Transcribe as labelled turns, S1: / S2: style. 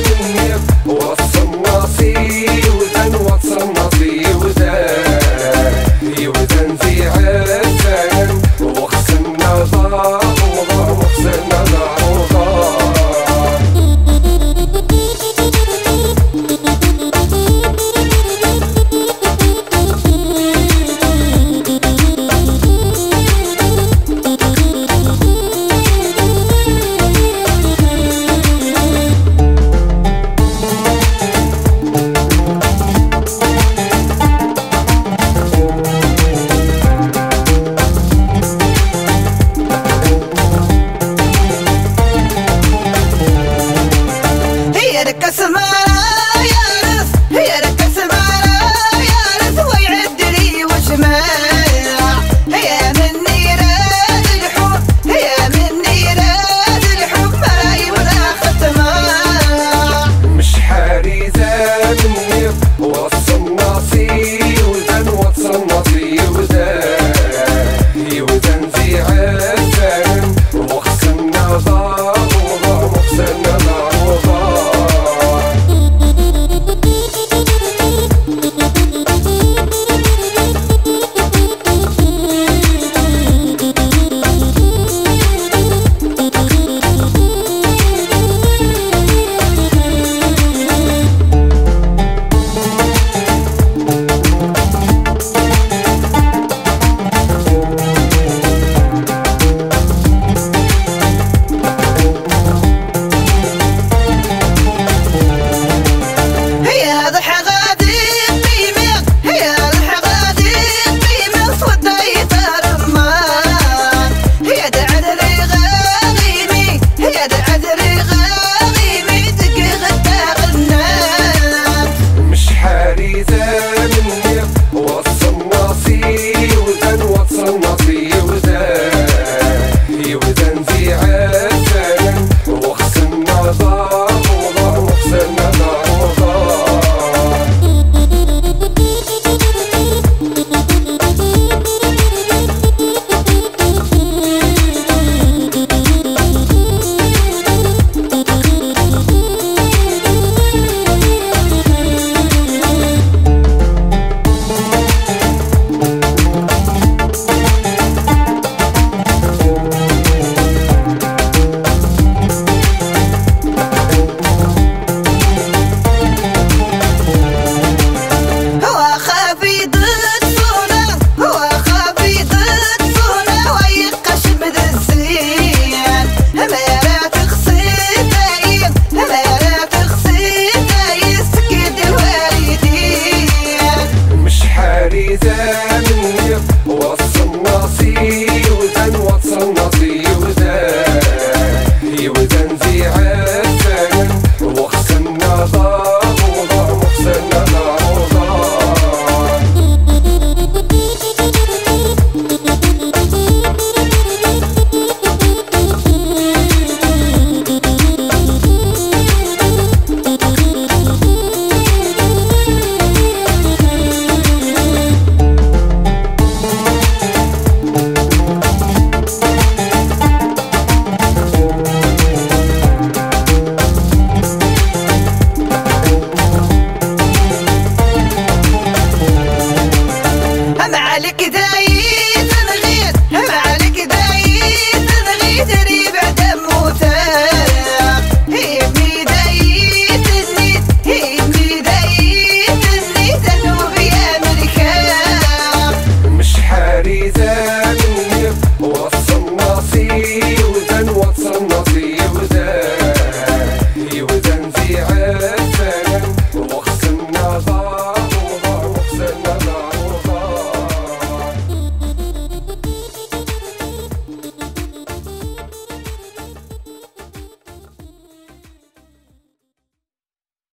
S1: I
S2: get a customer.